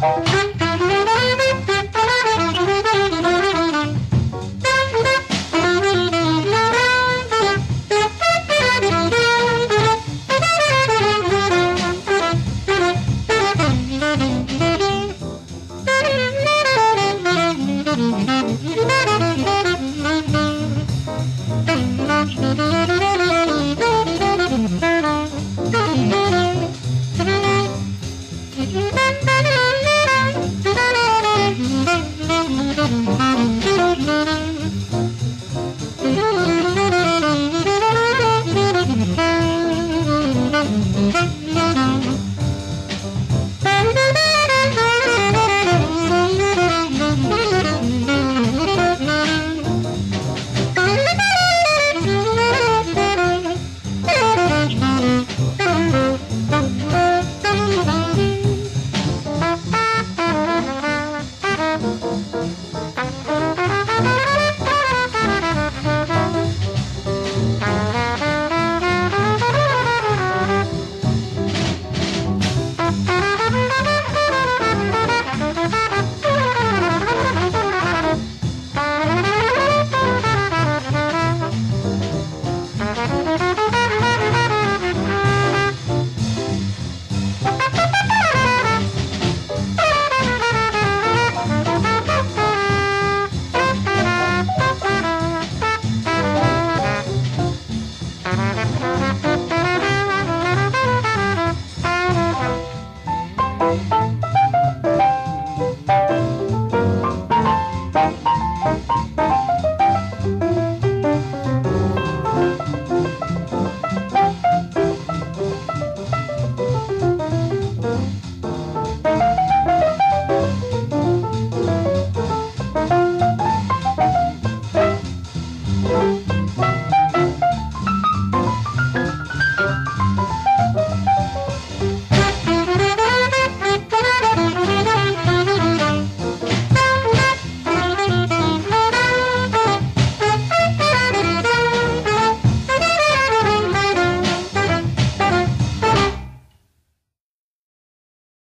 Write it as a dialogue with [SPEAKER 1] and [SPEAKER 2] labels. [SPEAKER 1] Thank Thank you.